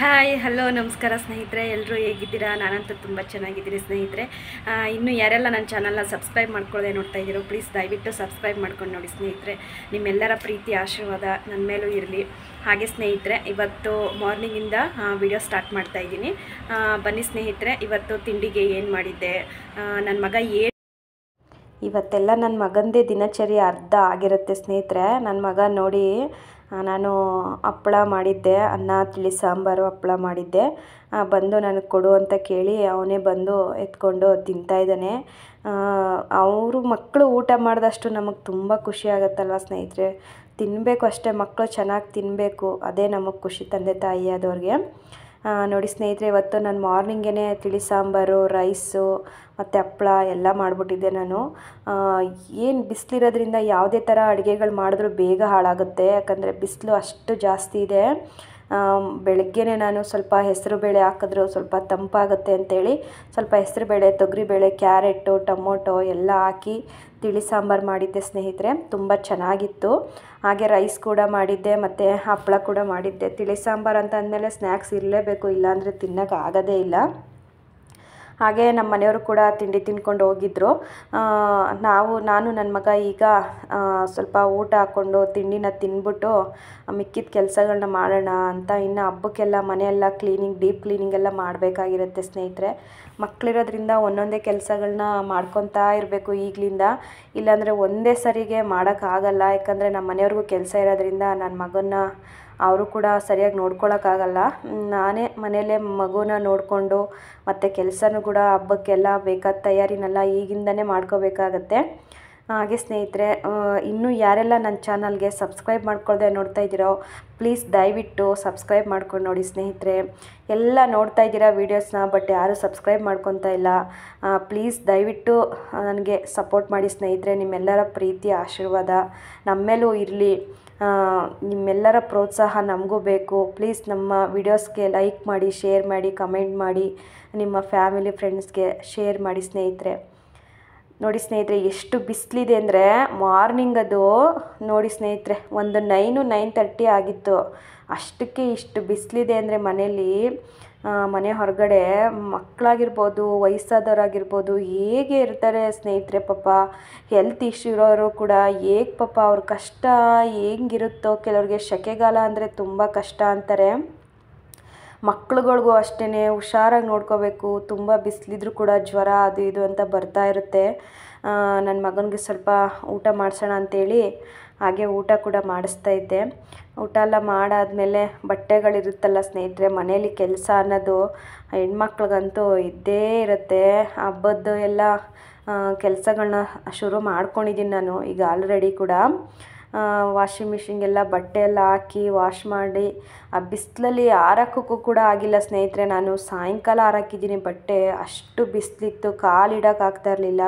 Hi hello ನಮಸ್ಕಾರ ಸ್ನೇಹಿತರೆ. ಎಲ್ಲರೂ ಹೇಗಿದ್ದೀರಾ? ನಾನಂತೂ ತುಂಬ ಚೆನ್ನಾಗಿದ್ದೀನಿ ಸ್ನೇಹಿತರೆ. ಇನ್ನು ಯಾರೆಲ್ಲ ನನ್ನ ಚಾನಲ್ನ ಸಬ್ಸ್ಕ್ರೈಬ್ ಮಾಡ್ಕೊಳ್ಳದೆ ನೋಡ್ತಾ ಇದ್ದೀರೋ ಪ್ಲೀಸ್ ದಯವಿಟ್ಟು ಸಬ್ಸ್ಕ್ರೈಬ್ ಮಾಡ್ಕೊಂಡು ನೋಡಿ ಸ್ನೇಹಿತರೆ. ನಿಮ್ಮೆಲ್ಲರ ಪ್ರೀತಿ, ಆಶೀರ್ವಾದ ನನ್ನ ಮೇಲೂ ಇರಲಿ. ಹಾಗೆ ಸ್ನೇಹಿತರೆ, ಇವತ್ತು ಮಾರ್ನಿಂಗಿಂದ ವಿಡಿಯೋ ಸ್ಟಾರ್ಟ್ ಮಾಡ್ತಾ ಇದ್ದೀನಿ. ಬನ್ನಿ ಸ್ನೇಹಿತರೆ, ಇವತ್ತು ತಿಂಡಿಗೆ ಏನು ಮಾಡಿದ್ದೆ? ನನ್ನ ಮಗ ಏನು ಇವತ್ತೆಲ್ಲ ನನ್ನ ಮಗಂದೇ ದಿನಚರಿ ಅರ್ಧ ಆಗಿರುತ್ತೆ ಸ್ನೇಹಿತರೆ. ನನ್ನ ಮಗ ನೋಡಿ ನಾನು ಹಪ್ಪಳ ಮಾಡಿದ್ದೆ, ಅನ್ನ, ತಿಳಿ ಸಾಂಬಾರು ಹಪ್ಪಳ ಮಾಡಿದ್ದೆ. ಬಂದು ನನಗೆ ಕೊಡು ಅಂತ ಕೇಳಿ ಅವನೇ ಬಂದು ಎತ್ಕೊಂಡು ತಿಂತಾಯಿದ್ದಾನೆ ಅವರು ಮಕ್ಕಳು ಊಟ ಮಾಡಿದಷ್ಟು ನಮಗೆ ತುಂಬ ಖುಷಿ ಆಗುತ್ತಲ್ವ ಸ್ನೇಹಿತರೆ. ತಿನ್ನಬೇಕು ಅಷ್ಟೇ ಮಕ್ಕಳು ಚೆನ್ನಾಗಿ ತಿನ್ನಬೇಕು ಅದೇ ನಮಗೆ ಖುಷಿ ತಂದೆ ತಾಯಿ ಆದವ್ರಿಗೆ. ನೋಡಿ ಸ್ನೇಹಿತರೆ, ಇವತ್ತು ನಾನು ಮಾರ್ನಿಂಗೇ ತಿಳಿ ಸಾಂಬಾರು, ರೈಸು ಮತ್ತು ಹಪ್ಪಳ ಎಲ್ಲ ಮಾಡಿಬಿಟ್ಟಿದ್ದೆ ನಾನು. ಏನು ಬಿಸಿಲಿರೋದ್ರಿಂದ ಯಾವುದೇ ಥರ ಅಡುಗೆಗಳು ಮಾಡಿದ್ರೂ ಬೇಗ ಹಾಳಾಗುತ್ತೆ. ಯಾಕಂದರೆ ಬಿಸಿಲು ಅಷ್ಟು ಜಾಸ್ತಿ ಇದೆ. ಬೆಳಗ್ಗೆನೇ ನಾನು ಸ್ವಲ್ಪ ಹೆಸರು ಬೇಳೆ ಹಾಕಿದ್ರು ಸ್ವಲ್ಪ ತಂಪಾಗುತ್ತೆ ಅಂತೇಳಿ ಸ್ವಲ್ಪ ಹೆಸರು ಬೇಳೆ ತೊಗರಿಬೇಳೆ ಕ್ಯಾರೆಟು, ಟೊಮೊಟೊ ಎಲ್ಲ ಹಾಕಿ ತಿಳಿ ಸಾಂಬಾರು ಮಾಡಿದ್ದೆ ಸ್ನೇಹಿತರೆ. ತುಂಬ ಚೆನ್ನಾಗಿತ್ತು. ಹಾಗೆ ರೈಸ್ ಕೂಡ ಮಾಡಿದ್ದೆ, ಮತ್ತು ಹಪ್ಪಳ ಕೂಡ ಮಾಡಿದ್ದೆ. ತಿಳಿ ಸಾಂಬಾರು ಅಂತ ಅಂದಮೇಲೆ ಸ್ನ್ಯಾಕ್ಸ್ ಇರಲೇಬೇಕು, ಇಲ್ಲಾಂದರೆ ತಿನ್ನೋಕೆ ಆಗೋದೇ ಇಲ್ಲ. ಹಾಗೆ ನಮ್ಮ ಮನೆಯವರು ಕೂಡ ತಿಂಡಿ ತಿನ್ಕೊಂಡು ಹೋಗಿದ್ರು. ನಾವು, ನಾನು ನನ್ನ ಮಗ ಈಗ ಸ್ವಲ್ಪ ಊಟ ಹಾಕ್ಕೊಂಡು ತಿಂಡಿನ ತಿಂದ್ಬಿಟ್ಟು ಮಿಕ್ಕಿದ ಕೆಲಸಗಳನ್ನ ಮಾಡೋಣ ಅಂತ ಇನ್ನು ಹಬ್ಬಕ್ಕೆಲ್ಲ ಮನೆಯೆಲ್ಲ ಕ್ಲೀನಿಂಗ್ ಡೀಪ್ ಕ್ಲೀನಿಂಗ್ ಎಲ್ಲ ಮಾಡಬೇಕಾಗಿರುತ್ತೆ ಸ್ನೇಹಿತರೆ. ಮಕ್ಕಳಿರೋದ್ರಿಂದ ಒಂದೊಂದೇ ಕೆಲಸಗಳನ್ನ ಮಾಡ್ಕೊತಾ ಇರಬೇಕು ಈಗಲಿಂದ. ಇಲ್ಲಾಂದರೆ ಒಂದೇ ಸರಿಗೆ ಮಾಡೋಕ್ಕಾಗಲ್ಲ. ಯಾಕಂದರೆ ನಮ್ಮ ಮನೆಯವ್ರಿಗೂ ಕೆಲಸ ಇರೋದ್ರಿಂದ ನನ್ನ ಮಗನ್ನ ಅವರು ಕೂಡ ಸರಿಯಾಗಿ ನೋಡ್ಕೊಳಕ್ಕಾಗಲ್ಲ. ಮ್, ನಾನೇ ಮನೆಯಲ್ಲೇ ಮಗುನ ನೋಡಿಕೊಂಡು ಮತ್ತು ಕೆಲಸನೂ ಕೂಡ ಹಬ್ಬಕ್ಕೆಲ್ಲ ಬೇಕಾದ ತಯಾರಿನೆಲ್ಲ ಈಗಿಂದಲೇ ಮಾಡ್ಕೋಬೇಕಾಗತ್ತೆ. ಹಾಗೆ ಸ್ನೇಹಿತರೆ ಇನ್ನೂ ಯಾರೆಲ್ಲ ನನ್ನ ಚಾನಲ್ಗೆ ಸಬ್ಸ್ಕ್ರೈಬ್ ಮಾಡ್ಕೊಳ್ದೆ ನೋಡ್ತಾ ಇದ್ದೀರೋ, ಪ್ಲೀಸ್ ದಯವಿಟ್ಟು ಸಬ್ಸ್ಕ್ರೈಬ್ ಮಾಡ್ಕೊಂಡು ನೋಡಿ ಸ್ನೇಹಿತರೆ. ಎಲ್ಲ ನೋಡ್ತಾ ಇದ್ದೀರಾ ವೀಡಿಯೋಸ್ನ, ಬಟ್ ಯಾರೂ ಸಬ್ಸ್ಕ್ರೈಬ್ ಮಾಡ್ಕೊತಾ ಇಲ್ಲ. ಪ್ಲೀಸ್ ದಯವಿಟ್ಟು ನನಗೆ ಸಪೋರ್ಟ್ ಮಾಡಿ ಸ್ನೇಹಿತರೆ, ನಿಮ್ಮೆಲ್ಲರ ಪ್ರೀತಿ, ಆಶೀರ್ವಾದ ನಮ್ಮೇಲೂ ಇರಲಿ. ನಿಮ್ಮೆಲ್ಲರ ಪ್ರೋತ್ಸಾಹ ನಮಗೂ ಬೇಕು. ಪ್ಲೀಸ್ ನಮ್ಮ ವಿಡಿಯೋಸ್ಗೆ ಲೈಕ್ ಮಾಡಿ, ಶೇರ್ ಮಾಡಿ, ಕಮೆಂಟ್ ಮಾಡಿ, ನಿಮ್ಮ ಫ್ಯಾಮಿಲಿ, ಫ್ರೆಂಡ್ಸ್ಗೆ ಶೇರ್ ಮಾಡಿ ಸ್ನೇಹಿತರೆ. ನೋಡಿ ಸ್ನೇಹಿತರೆ, ಎಷ್ಟು ಬಿಸಿಲಿದೆ ಅಂದರೆ ಮಾರ್ನಿಂಗ್ ಅದು. ನೋಡಿ ಸ್ನೇಹಿತರೆ, ಒಂದು ನೈನು ನೈನ್ ತರ್ಟಿ ಆಗಿತ್ತು. ಅಷ್ಟಕ್ಕೆ ಇಷ್ಟು ಬಿಸಿಲಿದೆ ಅಂದರೆ ಮನೇಲಿ ಮನೆ ಹೊರಗಡೆ ಮಕ್ಕಳಾಗಿರ್ಬೋದು ವಯಸ್ಸಾದವರಾಗಿರ್ಬೋದು, ಹೇಗೆ ಇರ್ತಾರೆ ಸ್ನೇಹಿತರೆ ಪಾಪ. ಹೆಲ್ತ್ ಇಶ್ಯೂ ಇರೋರು ಕೂಡ ಹೇಗೆ ಪಾಪ, ಅವ್ರ ಕಷ್ಟ ಹೆಂಗಿರುತ್ತೋ, ಕೆಲವ್ರಿಗೆ ಸೆಕೆಗಾಲ ಅಂದರೆ ತುಂಬ ಕಷ್ಟ ಅಂತಾರೆ. ಮಕ್ಳುಗಳ್ಗೂ ಅಷ್ಟೇ ಹುಷಾರಾಗಿ ನೋಡ್ಕೋಬೇಕು, ತುಂಬ ಬಿಸಿಲಿದ್ರು ಕೂಡ ಜ್ವರ ಅದು ಇದು ಅಂತ ಬರ್ತಾ ಇರುತ್ತೆ. ನನ್ನ ಮಗನಿಗೆ ಸ್ವಲ್ಪ ಊಟ ಮಾಡಿಸೋಣ ಅಂತೇಳಿ ಹಾಗೆ ಊಟ ಕೂಡ ಮಾಡಿಸ್ತಾ ಇದ್ದೆ. ಊಟ ಎಲ್ಲ ಮಾಡಾದಮೇಲೆ ಬಟ್ಟೆಗಳಿರುತ್ತಲ್ಲ ಸ್ನೇಹಿತರೆ, ಮನೇಲಿ ಕೆಲಸ ಅನ್ನೋದು ಹೆಣ್ಮಕ್ಳಿಗಂತೂ ಇದ್ದೇ ಇರುತ್ತೆ. ಹಬ್ಬದ್ದು ಎಲ್ಲ ಕೆಲಸಗಳನ್ನ ಶುರು ಮಾಡ್ಕೊಂಡಿದ್ದೀನಿ ನಾನು ಈಗ ಆಲ್ರೆಡಿ ಕೂಡ. ವಾಷಿಂಗ್ ಮಿಷಿನ್ಗೆಲ್ಲ ಬಟ್ಟೆ ಎಲ್ಲ ಹಾಕಿ ವಾಶ್ ಮಾಡಿ, ಆ ಬಿಸಿಲಲ್ಲಿ ಆರಕ್ಕೂ ಕೂಡ ಆಗಿಲ್ಲ ಸ್ನೇಹಿತರೆ. ನಾನು ಸಾಯಂಕಾಲ ಆರಾಕಿದ್ದೀನಿ ಬಟ್ಟೆ. ಅಷ್ಟು ಬಿಸಿಲಿತ್ತು, ಕಾಲು ಇಡೋಕ್ಕಾಗ್ತಾ ಇರಲಿಲ್ಲ.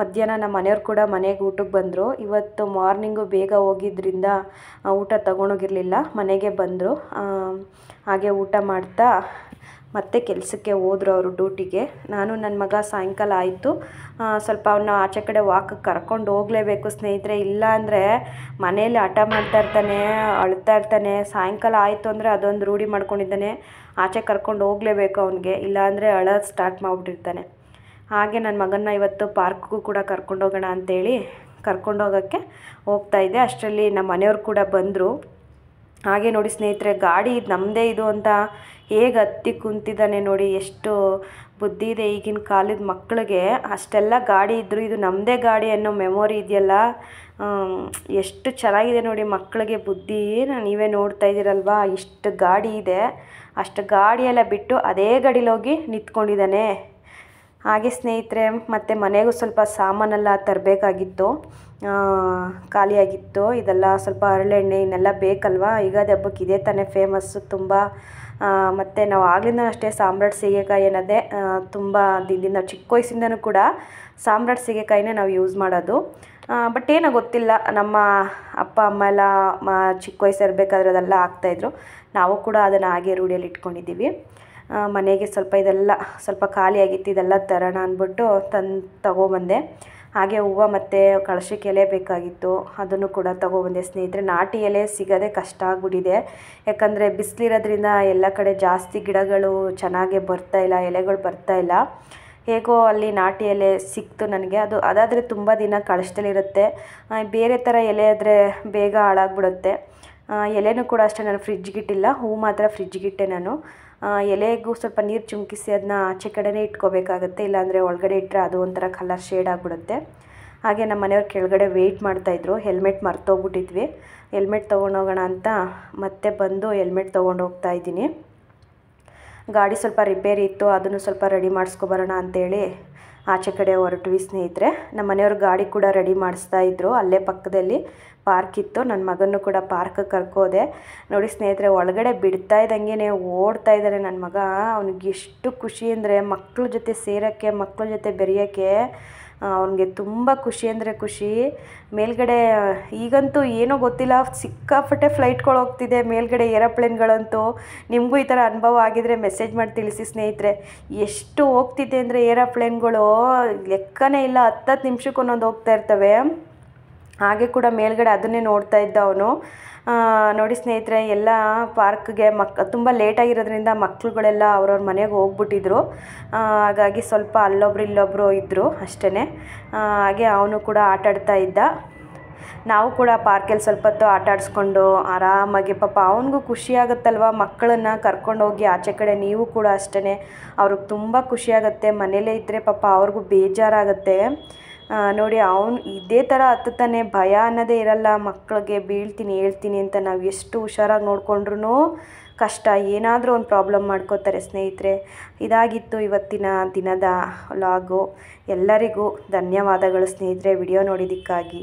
ಮಧ್ಯಾಹ್ನ ನಮ್ಮ ಮನೆಯವ್ರು ಕೂಡ ಮನೆಗೆ ಊಟಕ್ಕೆ ಬಂದರು. ಇವತ್ತು ಮಾರ್ನಿಂಗು ಬೇಗ ಹೋಗಿದ್ದರಿಂದ ಊಟ ತಗೊಂಡೋಗಿರಲಿಲ್ಲ. ಮನೆಗೆ ಬಂದರು. ಹಾಗೆ ಊಟ ಮಾಡ್ತಾ ಮತ್ತೆ ಕೆಲಸಕ್ಕೆ ಹೋದ್ರು ಅವರು ಡ್ಯೂಟಿಗೆ. ನಾನು ನನ್ನ ಮಗ ಸಾಯಂಕಾಲ ಆಯಿತು. ಸ್ವಲ್ಪ ಅವನ್ನ ಆಚೆ ಕಡೆ ವಾಕಿಗೆ ಕರ್ಕೊಂಡು ಹೋಗಲೇಬೇಕು ಸ್ನೇಹಿತರೆ. ಇಲ್ಲ ಅಂದರೆ ಮನೇಲಿ ಹಠ ಮಾಡ್ತಾ ಇರ್ತಾನೆ, ಅಳ್ತಾ ಇರ್ತಾನೆ. ಸಾಯಂಕಾಲ ಆಯಿತು ಅಂದರೆ ಅದೊಂದು ರೂಢಿ ಮಾಡ್ಕೊಂಡಿದ್ದಾನೆ. ಆಚೆ ಕರ್ಕೊಂಡು ಹೋಗಲೇಬೇಕು ಅವನಿಗೆ. ಇಲ್ಲಾಂದರೆ ಅಳೋದು ಸ್ಟಾರ್ಟ್ ಮಾಡಿಬಿಟ್ಟಿರ್ತಾನೆ. ಹಾಗೆ ನನ್ನ ಮಗನ್ನ ಇವತ್ತು ಪಾರ್ಕ್ಗೂ ಕೂಡ ಕರ್ಕೊಂಡು ಹೋಗೋಣ ಅಂತೇಳಿ ಕರ್ಕೊಂಡು ಹೋಗೋಕ್ಕೆ ಹೋಗ್ತಾ ಇದ್ದೆ. ಅಷ್ಟರಲ್ಲಿ ನಮ್ಮ ಮನೆಯವ್ರು ಕೂಡ ಬಂದರು. ಹಾಗೆ ನೋಡಿ ಸ್ನೇಹಿತರೆ, ಗಾಡಿ ಇದು ನಮ್ಮದೇ ಇದು ಅಂತ ಹೇಗೆ ಹತ್ತಿ ಕುಂತಿದ್ದಾನೆ ನೋಡಿ, ಎಷ್ಟು ಬುದ್ಧಿ ಇದೆ ಈಗಿನ ಕಾಲದ ಮಕ್ಕಳಿಗೆ. ಅಷ್ಟೆಲ್ಲ ಗಾಡಿ ಇದ್ದರೂ ಇದು ನಮ್ಮದೇ ಗಾಡಿ ಅನ್ನೋ ಮೆಮೊರಿ ಇದೆಯಲ್ಲ? ಎಷ್ಟು ಚೆನ್ನಾಗಿದೆ ನೋಡಿ ಮಕ್ಕಳಿಗೆ ಬುದ್ಧಿ. ನೀವೇ ನೋಡ್ತಾ ಇದ್ದೀರಲ್ವಾ? ಇಷ್ಟು ಗಾಡಿ ಇದೆ. ಅಷ್ಟು ಗಾಡಿಯೆಲ್ಲ ಬಿಟ್ಟು ಅದೇ ಗಾಡಿಲಿ ಹೋಗಿ ನಿಂತ್ಕೊಂಡಿದ್ದಾನೆ. ಹಾಗೆ ಸ್ನೇಹಿತರೆ, ಮತ್ತು ಮನೆಗೂ ಸ್ವಲ್ಪ ಸಾಮಾನೆಲ್ಲ ತರಬೇಕಾಗಿತ್ತು. ಖಾಲಿಯಾಗಿತ್ತು. ಇದೆಲ್ಲ ಸ್ವಲ್ಪ ಹರಳೆಣ್ಣೆ ಇನ್ನೆಲ್ಲ ಬೇಕಲ್ವಾ? ಯುಗಾದಿ ಹಬ್ಬಕ್ಕೆ ಇದೇ ತಾನೇ ಫೇಮಸ್ಸು ತುಂಬ ಮತ್ತು ನಾವು ಆಗ್ಲಿಂದ ಅಷ್ಟೇ ಸಾಂಬ್ರಾಟ್ ಸೀಗೆಕಾಯಿ ಅನ್ನೋದೇ ತುಂಬ ದಿನದಿಂದ, ಚಿಕ್ಕ ವಯಸ್ಸಿಂದನೂ ಕೂಡ ಸಾಂಬ್ರಾಟ್ ಸೀಗೆಕಾಯಿನೇ ನಾವು ಯೂಸ್ ಮಾಡೋದು. ಬಟ್ ಏನೋ ಗೊತ್ತಿಲ್ಲ, ನಮ್ಮ ಅಪ್ಪ, ಅಮ್ಮ ಎಲ್ಲ, ಮ, ಚಿಕ್ಕ ವಯಸ್ಸು ಇರಬೇಕಾದ್ರೆ ಅದೆಲ್ಲ ಆಗ್ತಾಯಿದ್ರು ನಾವು ಕೂಡ ಅದನ್ನು ಹಾಗೆ ರೂಢಿಯಲ್ಲಿ ಇಟ್ಕೊಂಡಿದ್ದೀವಿ. ಮನೆಗೆ ಸ್ವಲ್ಪ ಇದೆಲ್ಲ, ಸ್ವಲ್ಪ ಖಾಲಿಯಾಗಿತ್ತು ಇದೆಲ್ಲ ತರೋಣ ಅಂದ್ಬಿಟ್ಟು ತಂದು ತಗೊಬಂದೆ. ಹಾಗೆ ಹೂವು ಮತ್ತು ಕಳಶಕ್ಕೆ ಎಲೆ ಬೇಕಾಗಿತ್ತು, ಅದನ್ನು ಕೂಡ ತೊಗೊಬಂದೆ. ಸ್ನೇಹಿತರೆ, ನಾಟಿ ಎಲೆ ಸಿಗೋದೇ ಕಷ್ಟ ಆಗ್ಬಿಟ್ಟಿದೆ. ಯಾಕಂದರೆ ಬಿಸಿಲಿರೋದ್ರಿಂದ ಎಲ್ಲ ಕಡೆ ಜಾಸ್ತಿ ಗಿಡಗಳು ಚೆನ್ನಾಗೆ ಬರ್ತಾ ಇಲ್ಲ, ಎಲೆಗಳು ಬರ್ತಾ ಇಲ್ಲ. ಹೇಗೋ ಅಲ್ಲಿ ನಾಟಿ ಎಲೆ ಸಿಕ್ತು ನನಗೆ. ಅದು, ಅದಾದರೆ ತುಂಬ ದಿನ ಕಳಶದಲ್ಲಿರುತ್ತೆ. ಬೇರೆ ಥರ ಎಲೆ ಆದರೆ ಬೇಗ ಹಾಳಾಗ್ಬಿಡುತ್ತೆ. ಎಲೆನೂ ಕೂಡ ಅಷ್ಟೇ, ನಾನು ಫ್ರಿಜ್ಗಿಟ್ಟಿಲ್ಲ ಹೂ ಮಾತ್ರ ಫ್ರಿಜ್ಗಿಟ್ಟೆ ನಾನು. ಎಲೆಗೂ ಸ್ವಲ್ಪ ನೀರು ಚುಮ್ಕಿಸಿ ಅದನ್ನ ಆಚೆ ಕಡೆನೇ ಇಟ್ಕೋಬೇಕಾಗತ್ತೆ, ಇಲ್ಲಾಂದರೆ ಒಳಗಡೆ ಇಟ್ಟರೆ ಅದು ಒಂಥರ ಕಲರ್ ಶೇಡ್ ಆಗಿಬಿಡುತ್ತೆ. ಹಾಗೆ ನಮ್ಮ ಮನೆಯವ್ರು ಕೆಳಗಡೆ ವೆಯ್ಟ್ ಮಾಡ್ತಾಯಿದ್ರು ಹೆಲ್ಮೆಟ್ ಮರ್ತೋಗ್ಬಿಟ್ಟಿದ್ವಿ. ಹೆಲ್ಮೆಟ್ ತೊಗೊಂಡೋಗೋಣ ಅಂತ ಮತ್ತೆ ಬಂದು ಹೆಲ್ಮೆಟ್ ತೊಗೊಂಡು ಹೋಗ್ತಾ ಇದ್ದೀನಿ. ಗಾಡಿ ಸ್ವಲ್ಪ ರಿಪೇರಿ ಇತ್ತು, ಅದನ್ನು ಸ್ವಲ್ಪ ರೆಡಿ ಮಾಡಿಸ್ಕೊಬರೋಣ ಅಂತೇಳಿ ಆಚೆ ಕಡೆ ಹೊರಟ್ವಿ ಸ್ನೇಹಿತರೆ. ನಮ್ಮ ಮನೆಯವ್ರು ಗಾಡಿ ಕೂಡ ರೆಡಿ ಮಾಡಿಸ್ತಾ ಇದ್ರು. ಅಲ್ಲೇ ಪಕ್ಕದಲ್ಲಿ ಪಾರ್ಕ್ ಇತ್ತು. ನನ್ನ ಮಗನ್ನು ಕೂಡ ಪಾರ್ಕ್ ಕರ್ಕೋದೆ. ನೋಡಿ ಸ್ನೇಹಿತರೆ, ಒಳಗಡೆ ಬಿಡ್ತಾ ಇದ್ದಂಗೆ ಓಡ್ತಾ ಇದ್ದಾನೆ ನನ್ನ ಮಗ. ಅವ್ನಿಗೆ ಎಷ್ಟು ಖುಷಿ ಅಂದರೆ ಮಕ್ಕಳ ಜೊತೆ ಸೇರೋಕ್ಕೆ ಮಕ್ಕಳ ಜೊತೆ ಬೆರೆಯೋಕ್ಕೆ ಅವನಿಗೆ ತುಂಬ ಖುಷಿ ಅಂದರೆ ಖುಷಿ. ಮೇಲ್ಗಡೆ, ಈಗಂತೂ ಏನೋ ಗೊತ್ತಿಲ್ಲ, ಸಿಕ್ಕಾಪಟ್ಟೆ ಫ್ಲೈಟ್ಗಳು ಹೋಗ್ತಿದೆ, ಮೇಲ್ಗಡೆ ಏರೋಪ್ಲೇನ್ಗಳಂತೂ. ನಿಮಗೂ ಈ ಥರ ಅನುಭವ ಆಗಿದ್ರೆ ಮೆಸೇಜ್ ಮಾಡಿ ತಿಳಿಸಿ ಸ್ನೇಹಿತರೆ. ಎಷ್ಟು ಹೋಗ್ತಿದೆ ಅಂದರೆ ಏರೋಪ್ಲೇನ್ಗಳು? ಲೆಕ್ಕನೇ ಇಲ್ಲ, ಹತ್ತತ್ತು ನಿಮಿಷಕ್ಕೊಂದೊಂದು ಹೋಗ್ತಾ ಇರ್ತವೆ. ಹಾಗೆ ಕೂಡ ಮೇಲ್ಗಡೆ ಅದನ್ನೇ ನೋಡ್ತಾ ಇದ್ದ ಅವನು. ನೋಡಿ ಸ್ನೇಹಿತರೆ, ಎಲ್ಲ ಪಾರ್ಕ್ಗೆ ಮಕ್, ತುಂಬ ಲೇಟಾಗಿರೋದ್ರಿಂದ ಮಕ್ಳುಗಳೆಲ್ಲ ಅವ್ರವ್ರ ಮನೆಗೆ ಹೋಗ್ಬಿಟ್ಟಿದ್ರು. ಹಾಗಾಗಿ ಸ್ವಲ್ಪ ಅಲ್ಲೊಬ್ರು ಇಲ್ಲೊಬ್ಬರು ಇದ್ದರು ಅಷ್ಟೇ ಹಾಗೆ ಅವನು ಕೂಡ ಆಟ ಆಡ್ತಾ ಇದ್ದ. ನಾವು ಕೂಡ ಪಾರ್ಕಲ್ಲಿ ಸ್ವಲ್ಪ ಹೊತ್ತು ಆಟ ಆಡಿಸ್ಕೊಂಡು ಆರಾಮಾಗಿ, ಪಾಪ ಅವನಿಗೂ ಖುಷಿ ಆಗುತ್ತಲ್ವ? ಮಕ್ಕಳನ್ನು ಕರ್ಕೊಂಡೋಗಿ ಆಚೆ ಕಡೆ ನೀವು ಕೂಡ ಅಷ್ಟೇ ಅವ್ರಿಗೆ ತುಂಬ ಖುಷಿಯಾಗುತ್ತೆ ಮನೇಲೇ ಇದ್ದರೆ ಪಾಪ ಅವ್ರಿಗೂ ಬೇಜಾರಾಗುತ್ತೆ. ನೋಡಿ, ಅವನು ಇದೇ ಥರ ಹತ್ತುತ್ತಾನೆ. ಭಯ ಅನ್ನೋದೇ ಇರಲ್ಲ. ಮಕ್ಕಳಿಗೆ ಬೀಳ್ತೀನಿ, ಹೇಳ್ತೀನಿ ಅಂತ ನಾವು ಎಷ್ಟು ಹುಷಾರಾಗಿ ನೋಡಿಕೊಂಡ್ರೂ ಕಷ್ಟ. ಏನಾದರೂ ಒಂದು ಪ್ರಾಬ್ಲಮ್ ಮಾಡ್ಕೋತಾರೆ ಸ್ನೇಹಿತರೆ. ಇದಾಗಿತ್ತು ಇವತ್ತಿನ ದಿನದ ಲಾಗು ಎಲ್ಲರಿಗೂ ಧನ್ಯವಾದಗಳು ಸ್ನೇಹಿತರೆ. ವಿಡಿಯೋ ನೋಡಿದ್ದಕ್ಕಾಗಿ.